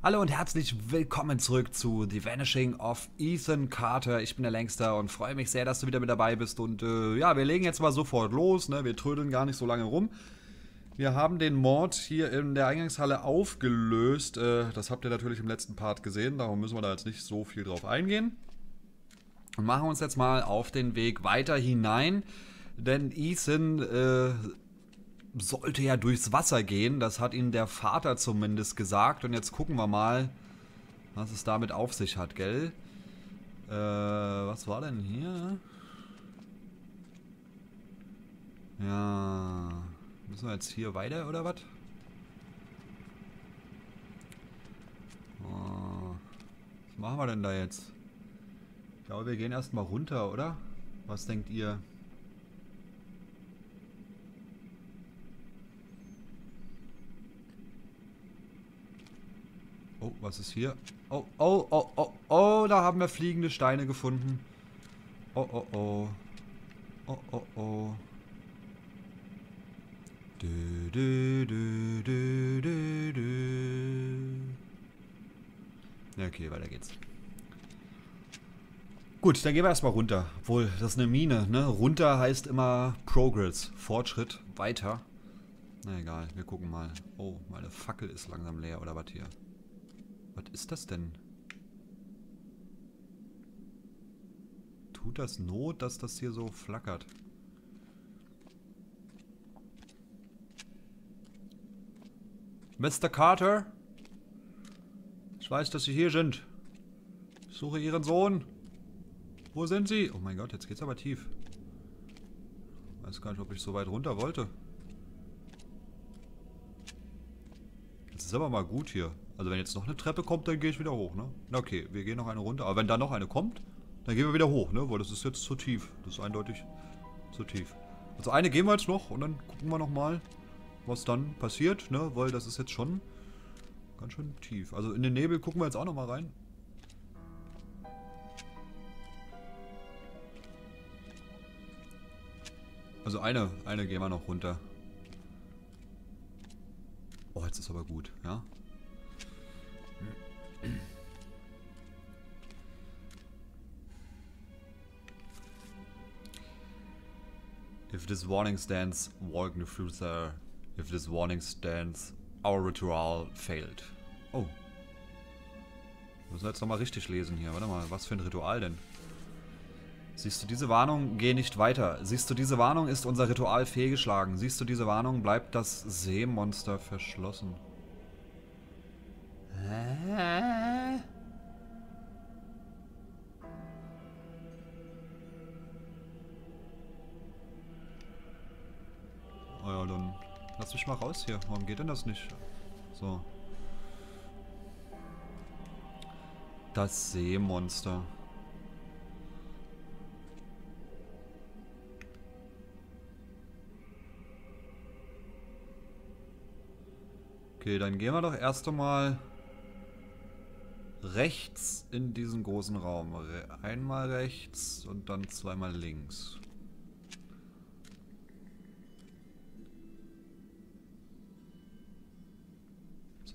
Hallo und herzlich willkommen zurück zu The Vanishing of Ethan Carter. Ich bin der Längster und freue mich sehr, dass du wieder mit dabei bist. Und äh, ja, wir legen jetzt mal sofort los. Ne? Wir trödeln gar nicht so lange rum. Wir haben den Mord hier in der Eingangshalle aufgelöst. Äh, das habt ihr natürlich im letzten Part gesehen. Darum müssen wir da jetzt nicht so viel drauf eingehen. Und machen uns jetzt mal auf den Weg weiter hinein. Denn Ethan äh, sollte ja durchs Wasser gehen. Das hat ihnen der Vater zumindest gesagt. Und jetzt gucken wir mal, was es damit auf sich hat, gell? Äh, was war denn hier? Ja. Müssen wir jetzt hier weiter oder was? Oh. Was machen wir denn da jetzt? Ich glaube, wir gehen erstmal runter, oder? Was denkt ihr? Oh, was ist hier? Oh, oh, oh, oh, oh, da haben wir fliegende Steine gefunden. Oh, oh, oh. Oh, oh, oh. Du, du, du, du, du. Ja, okay, weiter geht's. Gut, dann gehen wir erstmal runter. Obwohl, das ist eine Mine, ne? Runter heißt immer Progress, Fortschritt, weiter. Na egal, wir gucken mal. Oh, meine Fackel ist langsam leer, oder was hier? Was ist das denn? Tut das Not, dass das hier so flackert? Mr. Carter? Ich weiß, dass Sie hier sind. Ich suche Ihren Sohn. Wo sind Sie? Oh mein Gott, jetzt geht's aber tief. Weiß gar nicht, ob ich so weit runter wollte. Das ist aber mal gut hier. Also wenn jetzt noch eine Treppe kommt, dann gehe ich wieder hoch, ne? Na okay, wir gehen noch eine runter. Aber wenn da noch eine kommt, dann gehen wir wieder hoch, ne? Weil das ist jetzt zu tief. Das ist eindeutig zu tief. Also eine gehen wir jetzt noch und dann gucken wir nochmal, was dann passiert, ne? Weil das ist jetzt schon ganz schön tief. Also in den Nebel gucken wir jetzt auch nochmal rein. Also eine, eine gehen wir noch runter. Oh, jetzt ist aber gut, ja? If this warning stands, walking through there. If this warning stands, our ritual failed. Oh. Müssen wir jetzt nochmal richtig lesen hier. Warte mal, was für ein Ritual denn? Siehst du diese Warnung? Geh nicht weiter. Siehst du diese Warnung? Ist unser Ritual fehlgeschlagen. Siehst du diese Warnung? Bleibt das Seemonster verschlossen. Hä? Lass mich mal raus hier. Warum geht denn das nicht? So. Das Seemonster. Okay, dann gehen wir doch erst einmal rechts in diesen großen Raum. Einmal rechts und dann zweimal links.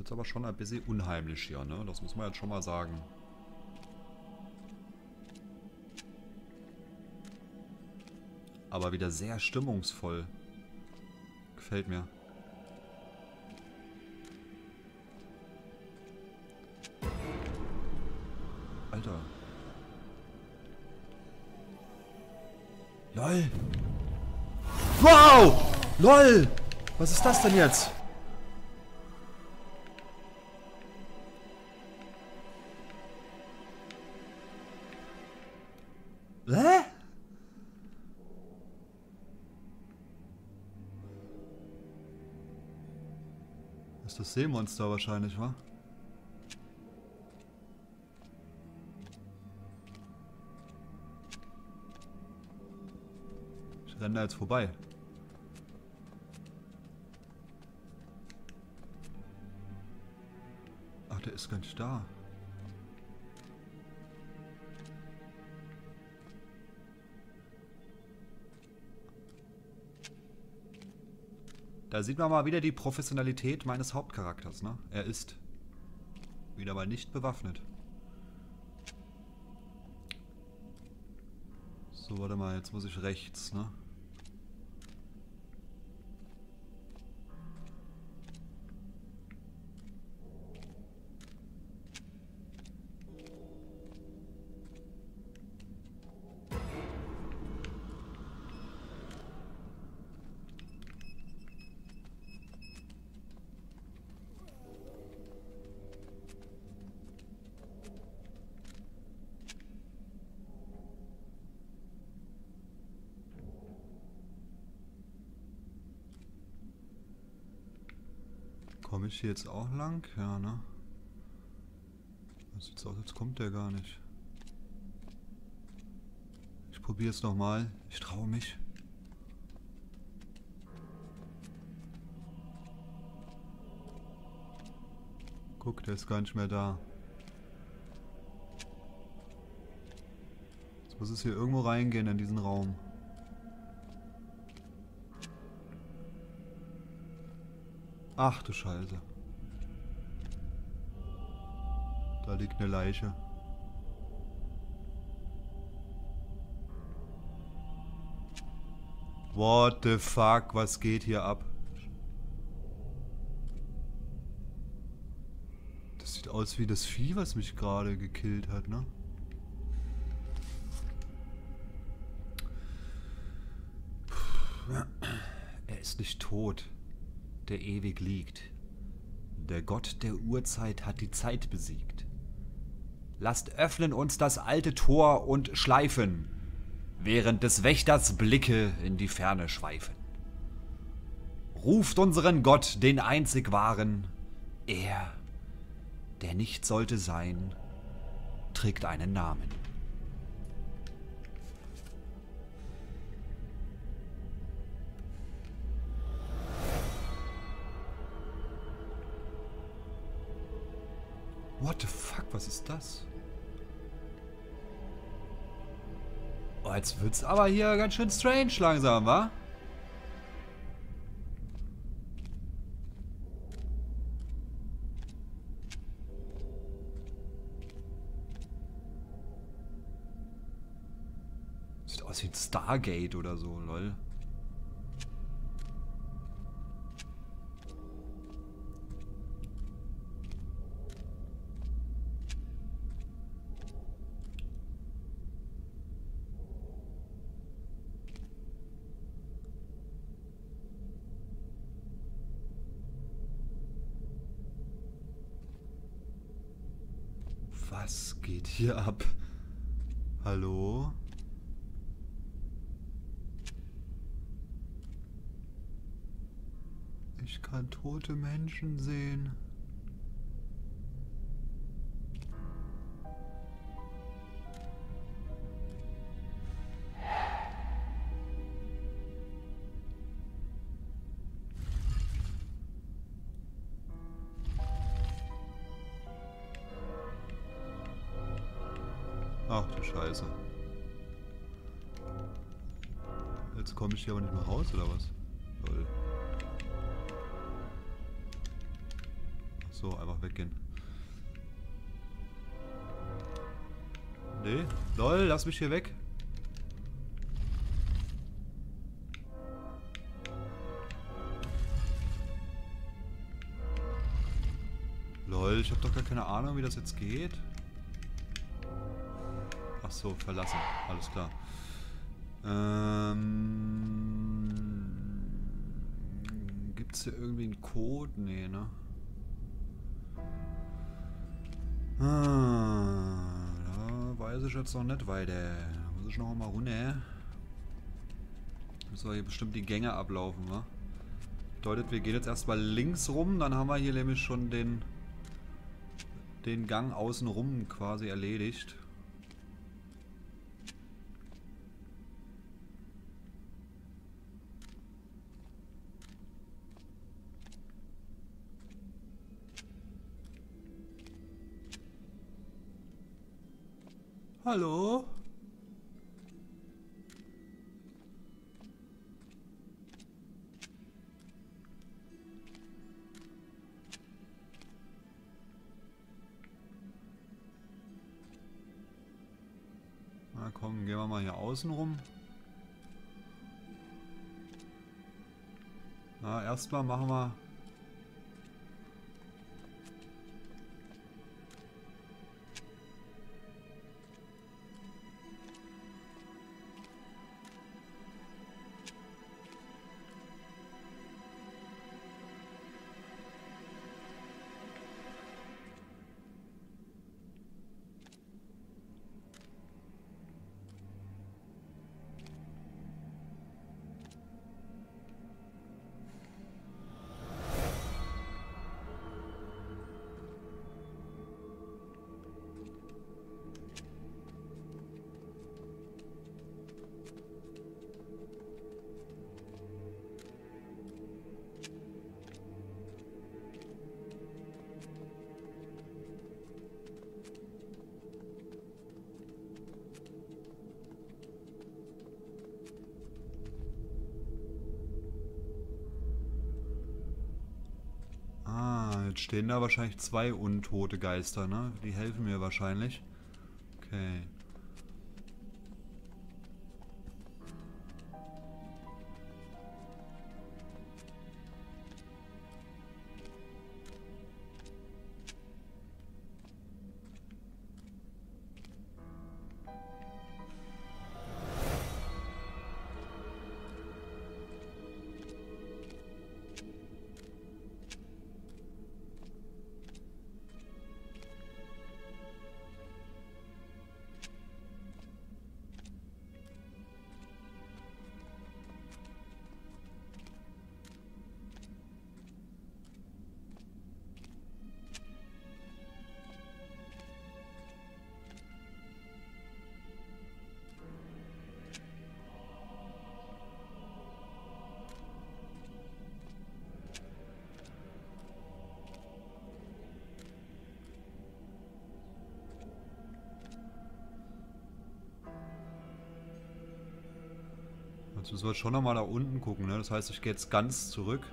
Jetzt aber schon ein bisschen unheimlich hier, ne? Das muss man jetzt schon mal sagen. Aber wieder sehr stimmungsvoll. Gefällt mir. Alter. LOL. Wow! LOL! Was ist das denn jetzt? Seemonster wahrscheinlich, wa? Ich renne da jetzt vorbei. Ach, der ist gar nicht da. Da sieht man mal wieder die Professionalität meines Hauptcharakters, ne? Er ist Wieder mal nicht bewaffnet. So, warte mal, jetzt muss ich rechts, ne? Ich hier jetzt auch lang? Ja, ne? Das sieht aus, als kommt der gar nicht. Ich probiere es nochmal. Ich traue mich. Guck, der ist gar nicht mehr da. Jetzt muss es hier irgendwo reingehen in diesen Raum. Ach du Scheiße. Da liegt eine Leiche. What the fuck, was geht hier ab? Das sieht aus wie das Vieh, was mich gerade gekillt hat, ne? Er ist nicht tot der ewig liegt. Der Gott der Urzeit hat die Zeit besiegt. Lasst öffnen uns das alte Tor und schleifen, während des Wächters Blicke in die Ferne schweifen. Ruft unseren Gott, den einzig wahren, er, der nicht sollte sein, trägt einen Namen. What the fuck, was ist das? Oh, jetzt wird's aber hier ganz schön strange langsam, wa? Sieht aus wie ein Stargate oder so, lol. Was geht hier ab? Hallo? Ich kann tote Menschen sehen. Ach du Scheiße. Jetzt komme ich hier aber nicht mehr raus, oder was? Lol. So, einfach weggehen. Nee, lol, lass mich hier weg. Lol, ich habe doch gar keine Ahnung, wie das jetzt geht so, verlassen. Alles klar. Ähm, Gibt es hier irgendwie einen Code? Nee, ne? Ah, da weiß ich jetzt noch nicht weiter. Da muss ich noch mal runter. Müssen wir hier bestimmt die Gänge ablaufen, wa? Bedeutet, wir gehen jetzt erstmal links rum, dann haben wir hier nämlich schon den, den Gang außen rum quasi erledigt. Hallo? Na komm, gehen wir mal hier außen rum. Na, erstmal machen wir stehen da wahrscheinlich zwei untote Geister, ne? Die helfen mir wahrscheinlich. Jetzt müssen wir schon nochmal da unten gucken. Ne? Das heißt, ich gehe jetzt ganz zurück.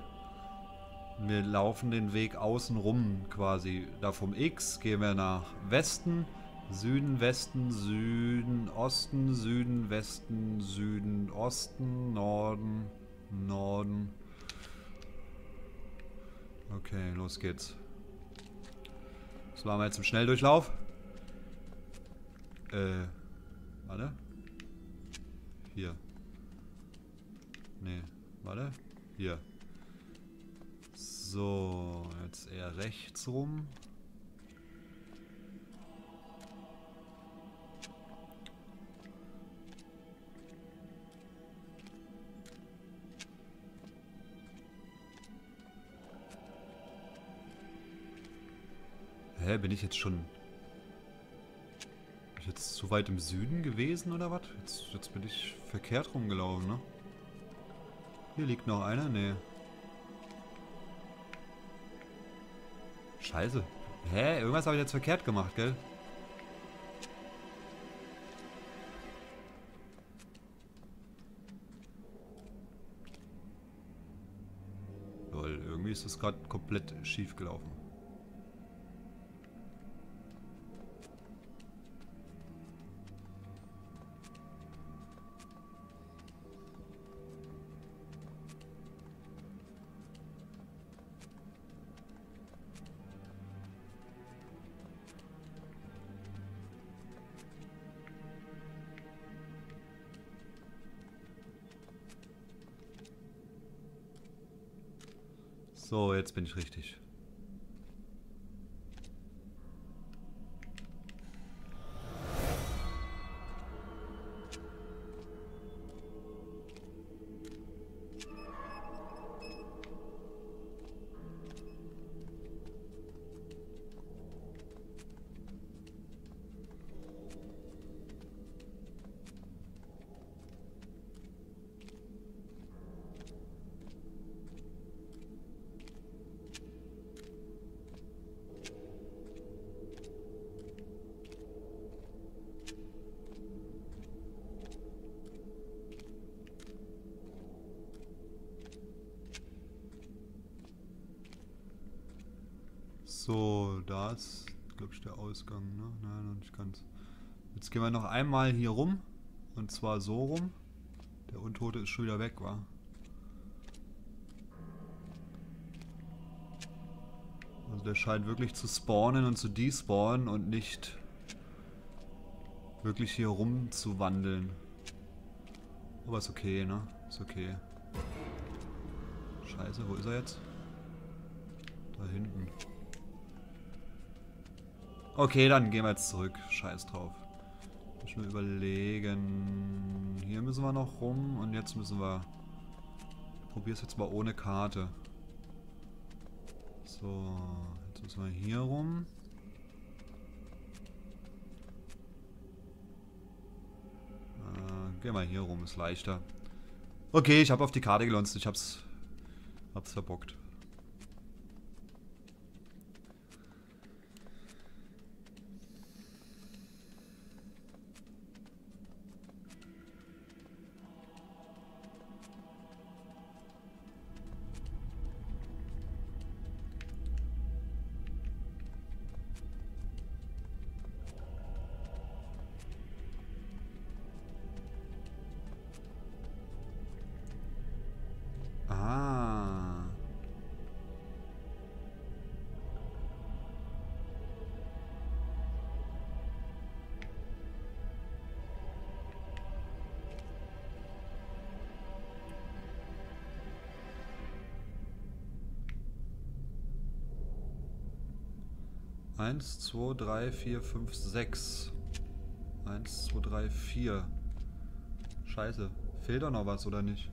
Wir laufen den Weg außen rum quasi. Da vom X gehen wir nach Westen, Süden, Westen, Süden, Osten, Süden, Westen, Süden, Osten, Norden, Norden. Okay, los geht's. Das machen wir jetzt im Schnelldurchlauf. Äh, warte. Hier. Warte. Hier. So, jetzt eher rechts rum. Hä, bin ich jetzt schon... Bin ich jetzt zu weit im Süden gewesen oder was? Jetzt, jetzt bin ich verkehrt rumgelaufen, ne? Hier liegt noch einer? Nee. Scheiße. Hä? Irgendwas habe ich jetzt verkehrt gemacht, gell? Lol, irgendwie ist das gerade komplett schief gelaufen. Jetzt bin ich richtig. So, da ist, glaube ich, der Ausgang, ne? Nein, noch nicht ganz. Jetzt gehen wir noch einmal hier rum. Und zwar so rum. Der Untote ist schon wieder weg, war. Also der scheint wirklich zu spawnen und zu despawnen und nicht wirklich hier rum zu wandeln. Aber ist okay, ne? Ist okay. Scheiße, wo ist er jetzt? Da hinten. Okay, dann gehen wir jetzt zurück. Scheiß drauf. Ich nur überlegen. Hier müssen wir noch rum und jetzt müssen wir... Ich es jetzt mal ohne Karte. So, jetzt müssen wir hier rum. Äh, geh mal hier rum, ist leichter. Okay, ich habe auf die Karte gelunzt. Ich hab's, hab's verbockt. 1, 2, 3, 4, 5, 6. 1, 2, 3, 4. Scheiße. Fehlt doch noch was, oder nicht?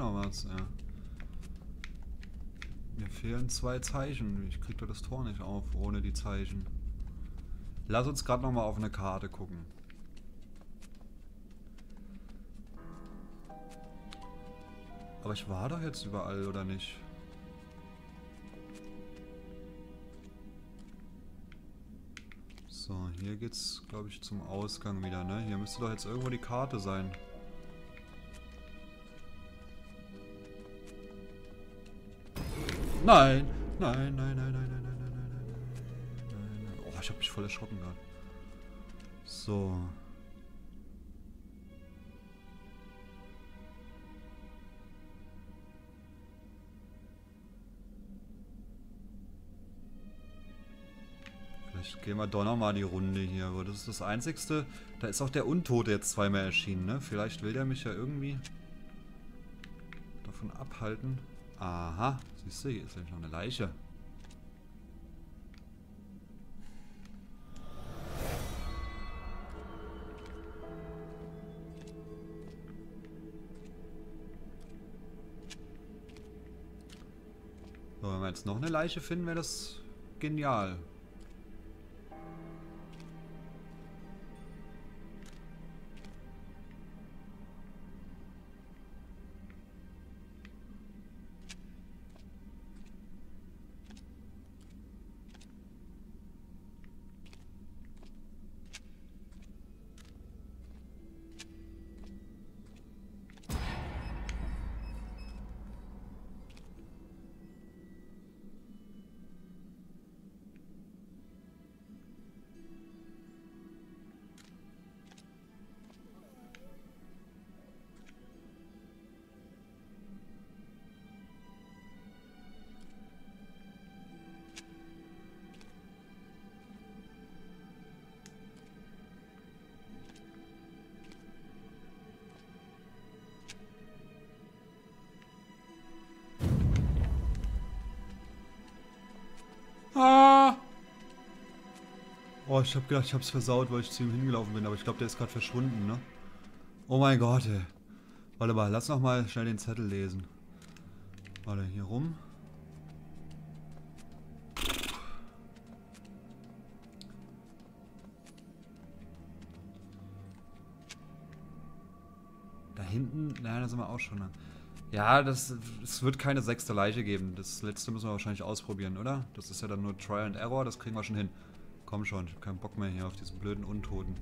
Noch was, ja. Mir fehlen zwei Zeichen. Ich krieg doch das Tor nicht auf ohne die Zeichen. Lass uns gerade noch mal auf eine Karte gucken. Aber ich war doch jetzt überall, oder nicht? So, hier geht's, glaube ich, zum Ausgang wieder, ne? Hier müsste doch jetzt irgendwo die Karte sein. Nein, nein, nein, nein, nein, nein, nein, nein, nein, nein, nein, nein. Oh, ich habe mich voll erschrocken gerade. So. Vielleicht gehen wir doch nochmal die Runde hier, aber das ist das Einzigste. Da ist auch der Untote jetzt zweimal erschienen, ne? Vielleicht will der mich ja irgendwie davon abhalten. Aha, siehst du, hier ist nämlich noch eine Leiche. So, wenn wir jetzt noch eine Leiche finden, wäre das genial. Oh, ich hab gedacht, ich hab's versaut, weil ich zu ihm hingelaufen bin, aber ich glaube, der ist gerade verschwunden, ne? Oh mein Gott, ey. Warte mal, lass noch mal schnell den Zettel lesen. Warte, hier rum. Da hinten, nein, da sind wir auch schon. Ja, das, es wird keine sechste Leiche geben. Das letzte müssen wir wahrscheinlich ausprobieren, oder? Das ist ja dann nur Trial and Error, das kriegen wir schon hin. Komm schon, ich hab keinen Bock mehr hier auf diesen blöden Untoten.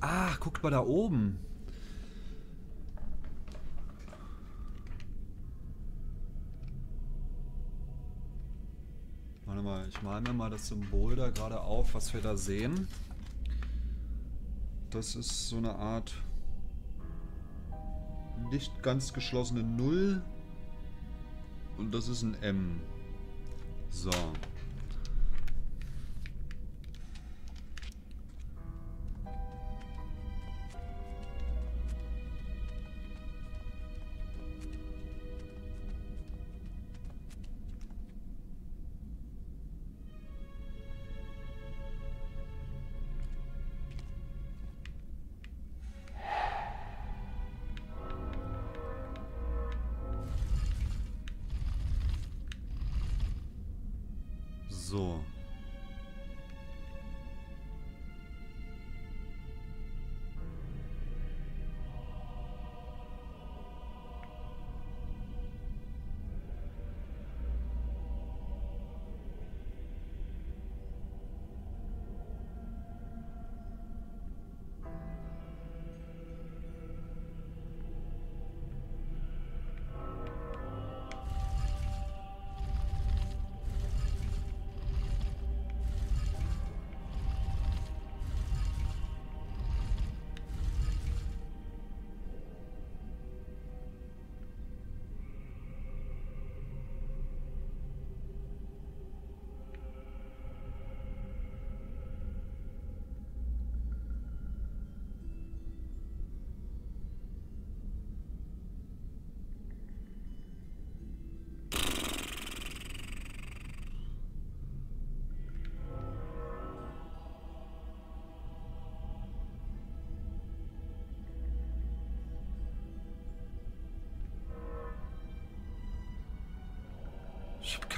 Ah, guckt mal da oben. Warte mal, ich male mir mal das Symbol da gerade auf, was wir da sehen. Das ist so eine Art nicht ganz geschlossene Null. Und das ist ein M. So.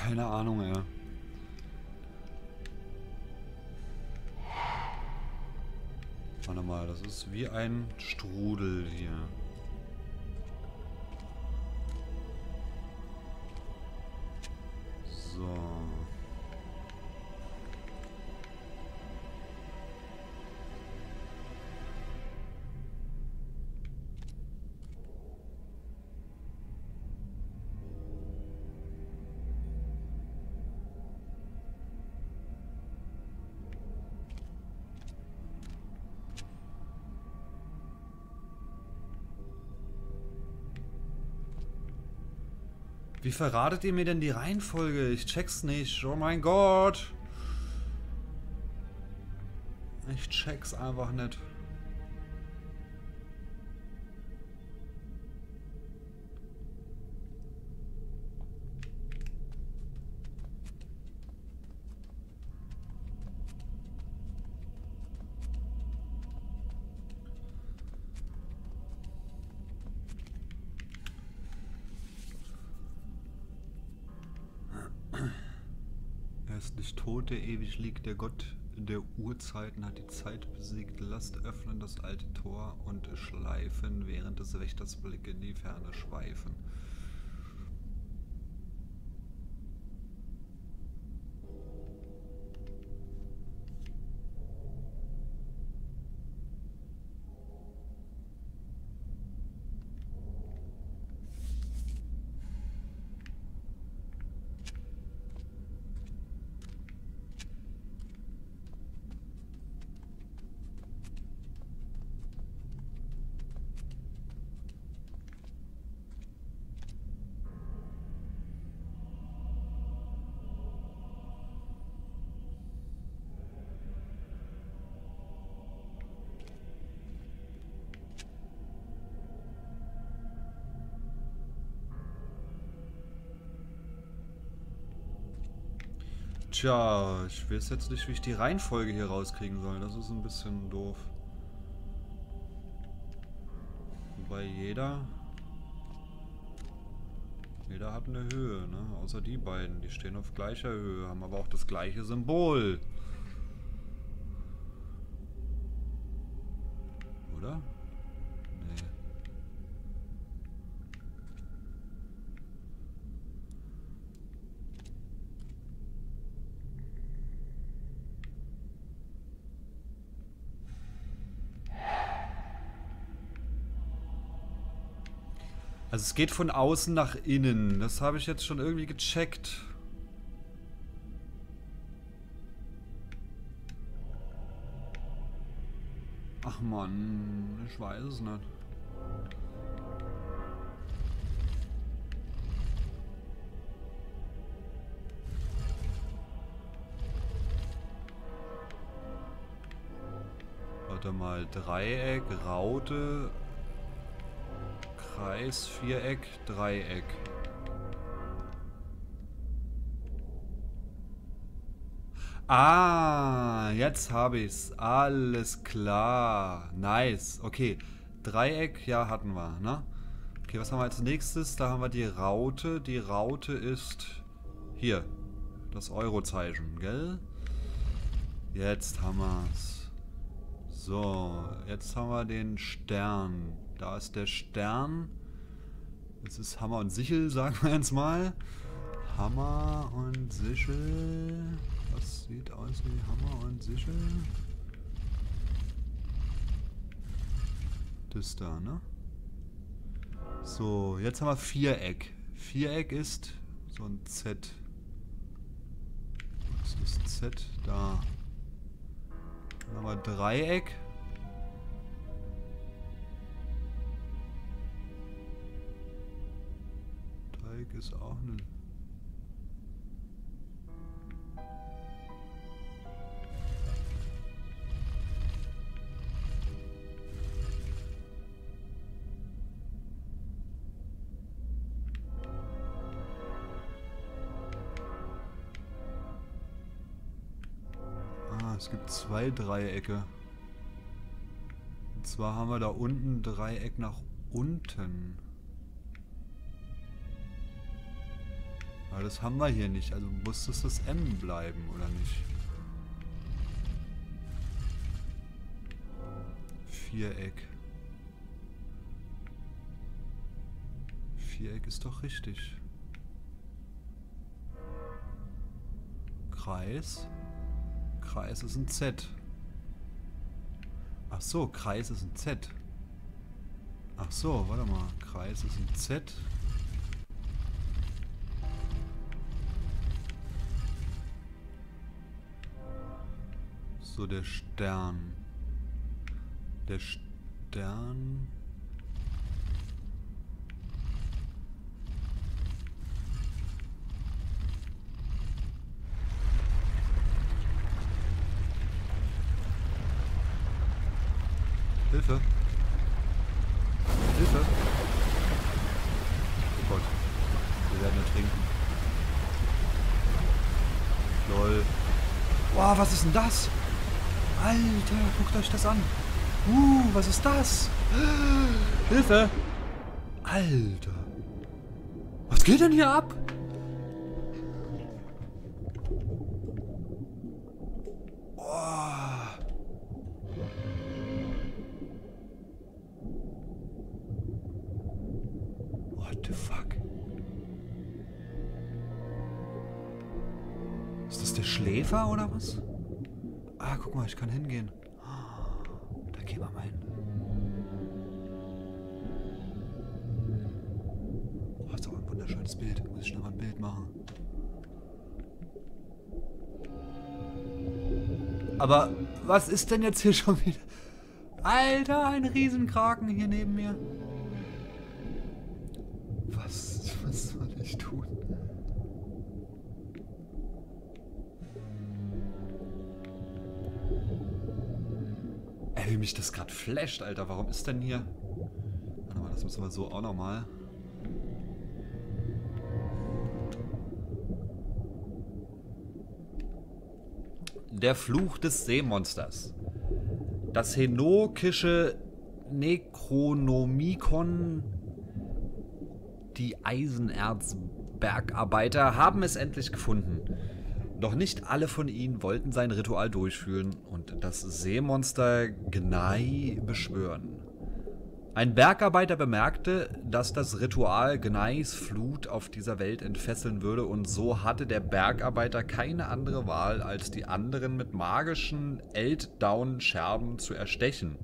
Keine Ahnung, ey. Warte mal, das ist wie ein Strudel hier. So. Wie verratet ihr mir denn die Reihenfolge? Ich check's nicht. Oh mein Gott. Ich check's einfach nicht. Tot, der ewig liegt, der Gott der Urzeiten hat die Zeit besiegt. Lasst öffnen das alte Tor und schleifen, während des Wächters Blicke in die Ferne schweifen. Tja, ich weiß jetzt nicht, wie ich die Reihenfolge hier rauskriegen soll. Das ist ein bisschen doof. Wobei jeder... Jeder hat eine Höhe, ne? Außer die beiden. Die stehen auf gleicher Höhe, haben aber auch das gleiche Symbol. Oder? Also es geht von außen nach innen. Das habe ich jetzt schon irgendwie gecheckt. Ach man, ich weiß es nicht. Warte mal, Dreieck, Raute, Kreis, Viereck, Dreieck. Ah, jetzt habe ich's. Alles klar. Nice. Okay. Dreieck, ja, hatten wir, ne? Okay, was haben wir als nächstes? Da haben wir die Raute. Die Raute ist hier. Das Eurozeichen, gell? Jetzt haben wir's. So, jetzt haben wir den Stern. Da ist der Stern. Das ist Hammer und Sichel, sagen wir jetzt mal. Hammer und Sichel. Das sieht aus wie Hammer und Sichel. Das da, ne? So, jetzt haben wir Viereck. Viereck ist so ein Z. Was ist Z? Da. Dann haben wir Dreieck. Dreieck ist auch eine es gibt zwei Dreiecke. Und zwar haben wir da unten Dreieck nach unten. Aber das haben wir hier nicht. Also muss es das M bleiben, oder nicht? Viereck. Viereck ist doch richtig. Kreis. Kreis ist ein Z. Ach so, Kreis ist ein Z. Ach so, warte mal. Kreis ist ein Z. So, der Stern. Der Stern... Hilfe. Hilfe. Oh Gott. Wir werden ertrinken. Lol. Wow, was ist denn das? Alter, guckt euch das an. Uh, was ist das? Hilfe. Alter. Was geht denn hier ab? Schläfer oder was? Guck mal, ich kann hingehen. Da gehen wir mal hin. Oh, ist aber ein wunderschönes Bild. Muss ich schnell mal ein Bild machen. Aber was ist denn jetzt hier schon wieder? Alter, ein Riesenkraken hier neben mir. Wie mich das gerade flasht, Alter. Warum ist denn hier... Warte mal, das müssen wir so auch nochmal... Der Fluch des Seemonsters. Das henokische Necronomicon, die Eisenerzbergarbeiter, haben es endlich gefunden. Doch nicht alle von ihnen wollten sein Ritual durchführen und das Seemonster Gnai beschwören. Ein Bergarbeiter bemerkte, dass das Ritual Gnais Flut auf dieser Welt entfesseln würde und so hatte der Bergarbeiter keine andere Wahl, als die anderen mit magischen Elddown-Scherben zu erstechen.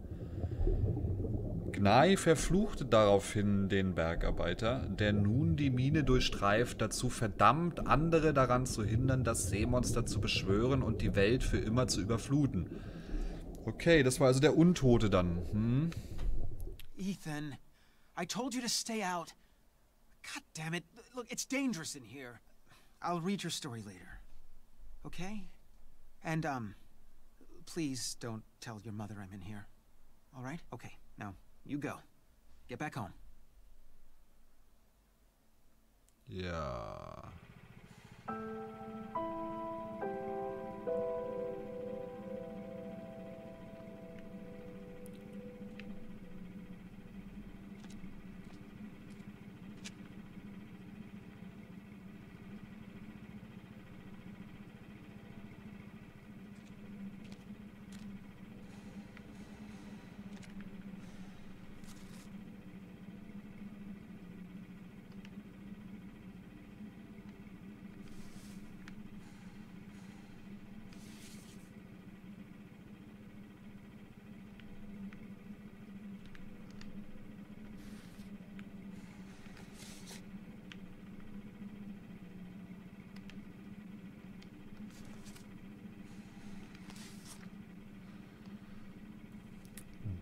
Gnai verfluchte daraufhin den Bergarbeiter, der nun die Mine durchstreift, dazu verdammt, andere daran zu hindern, das Seemonster zu beschwören und die Welt für immer zu überfluten. Okay, das war also der Untote dann. Hm? Ethan, I told you to stay out. God damn it. Look, it's dangerous in here. I'll read your story later. Okay? And, um, please don't tell your mother I'm in here. All right? Okay, you go. Get back home. Ja.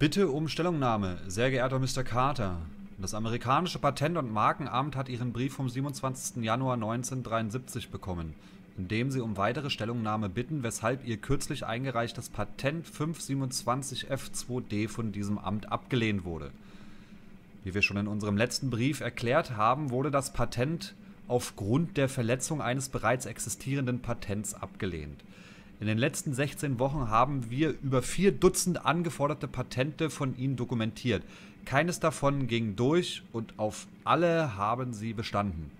Bitte um Stellungnahme, sehr geehrter Mr. Carter. Das amerikanische Patent- und Markenamt hat Ihren Brief vom 27. Januar 1973 bekommen, in dem Sie um weitere Stellungnahme bitten, weshalb Ihr kürzlich eingereichtes Patent 527F2D von diesem Amt abgelehnt wurde. Wie wir schon in unserem letzten Brief erklärt haben, wurde das Patent aufgrund der Verletzung eines bereits existierenden Patents abgelehnt. In den letzten 16 Wochen haben wir über vier Dutzend angeforderte Patente von Ihnen dokumentiert. Keines davon ging durch und auf alle haben Sie bestanden.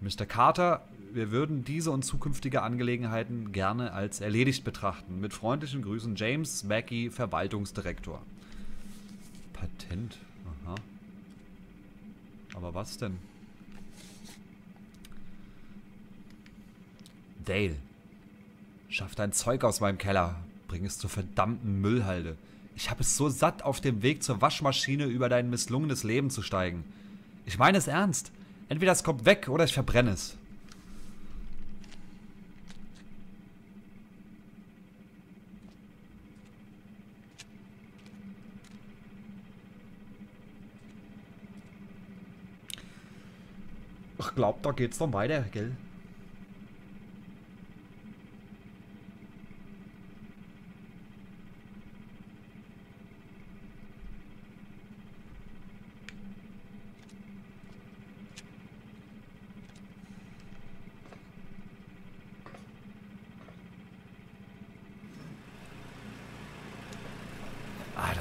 Mr. Carter, wir würden diese und zukünftige Angelegenheiten gerne als erledigt betrachten. Mit freundlichen Grüßen James Mackey, Verwaltungsdirektor. Patent? Aha. Aber was denn? Dale, Schaff dein Zeug aus meinem Keller. Bring es zur verdammten Müllhalde. Ich habe es so satt, auf dem Weg zur Waschmaschine über dein misslungenes Leben zu steigen. Ich meine es ernst. Entweder es kommt weg oder ich verbrenne es. Ich glaub, da geht's noch weiter, gell?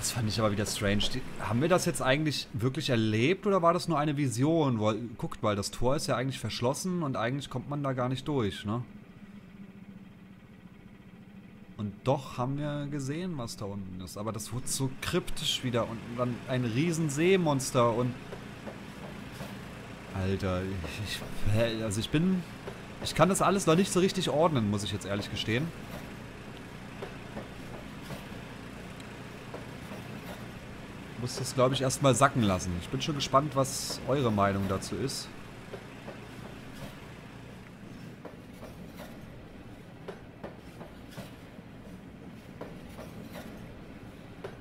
Das fand ich aber wieder strange. Die, haben wir das jetzt eigentlich wirklich erlebt oder war das nur eine Vision? Weil, guckt mal, das Tor ist ja eigentlich verschlossen und eigentlich kommt man da gar nicht durch, ne? Und doch haben wir gesehen, was da unten ist. Aber das wurde so kryptisch wieder. Und dann ein riesen Seemonster und... Alter, ich, ich, also ich bin... Ich kann das alles noch nicht so richtig ordnen, muss ich jetzt ehrlich gestehen. Muss das, glaube ich, erstmal sacken lassen. Ich bin schon gespannt, was eure Meinung dazu ist.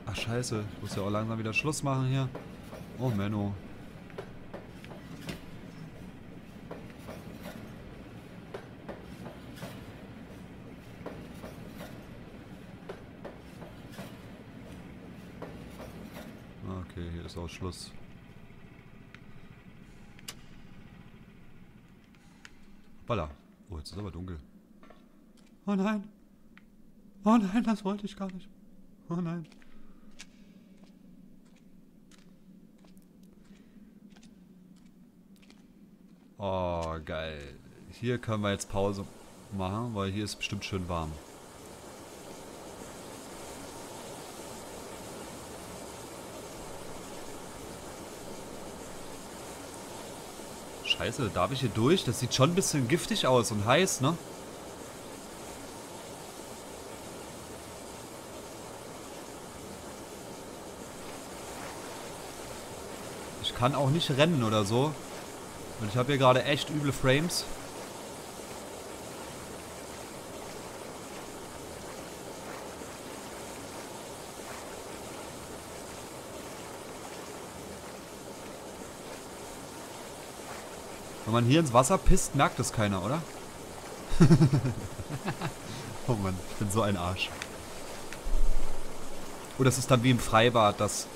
Ach scheiße, ich muss ja auch langsam wieder Schluss machen hier. Oh Menno. Schluss. Balla. Oh, jetzt ist aber dunkel. Oh nein. Oh nein, das wollte ich gar nicht. Oh nein. Oh, geil. Hier können wir jetzt Pause machen, weil hier ist bestimmt schön warm. Scheiße, darf ich hier durch? Das sieht schon ein bisschen giftig aus und heiß, ne? Ich kann auch nicht rennen oder so. Und ich habe hier gerade echt üble Frames. Wenn man hier ins Wasser pisst, merkt es keiner, oder? oh Mann, ich bin so ein Arsch. Oh, das ist dann wie im Freibad, dass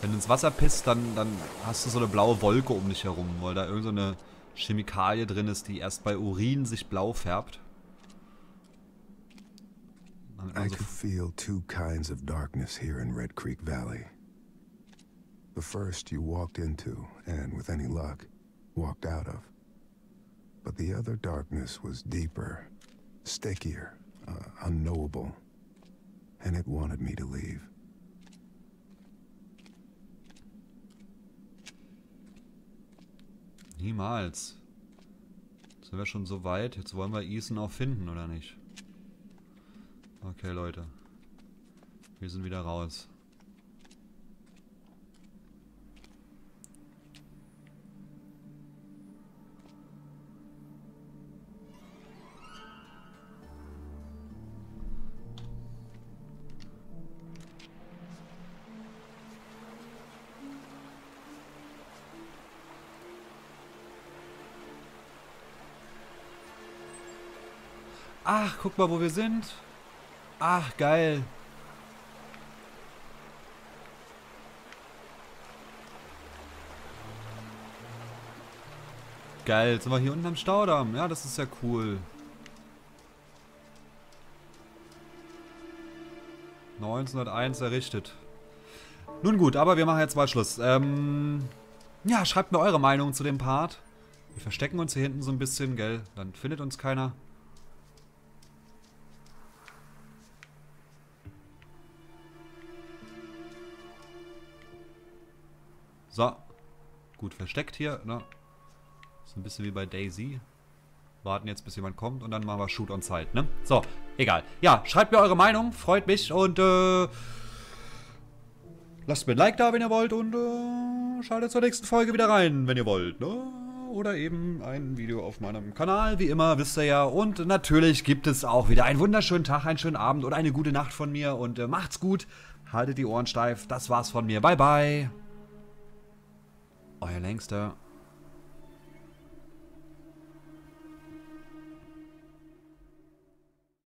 wenn du ins Wasser pisst, dann, dann hast du so eine blaue Wolke um dich herum, weil da irgend so eine Chemikalie drin ist, die erst bei Urin sich blau färbt. I could feel two kinds of darkness here in Red Creek Valley. The first you walked into, and with any luck, walked out of. But the other darkness was deeper, stickier, uh, unknowable, and it wanted me to leave. Niemals. Sind wir schon so weit? Jetzt wollen wir Ethan auch finden, oder nicht? Okay, Leute. Wir sind wieder raus. Ach, guck mal, wo wir sind. Ach, geil. Geil, jetzt sind wir hier unten am Staudamm. Ja, das ist ja cool. 1901 errichtet. Nun gut, aber wir machen jetzt mal Schluss. Ähm, ja, schreibt mir eure Meinung zu dem Part. Wir verstecken uns hier hinten so ein bisschen, gell? Dann findet uns keiner. So. Gut versteckt hier, ne? Ist ein bisschen wie bei Daisy. Warten jetzt, bis jemand kommt und dann machen wir Shoot on Sight, ne? So, egal. Ja, schreibt mir eure Meinung, freut mich und äh, lasst mir ein Like da, wenn ihr wollt und äh, schaltet zur nächsten Folge wieder rein, wenn ihr wollt, ne? Oder eben ein Video auf meinem Kanal, wie immer, wisst ihr ja. Und natürlich gibt es auch wieder einen wunderschönen Tag, einen schönen Abend oder eine gute Nacht von mir und äh, macht's gut, haltet die Ohren steif. Das war's von mir. Bye, bye. Euer Längster.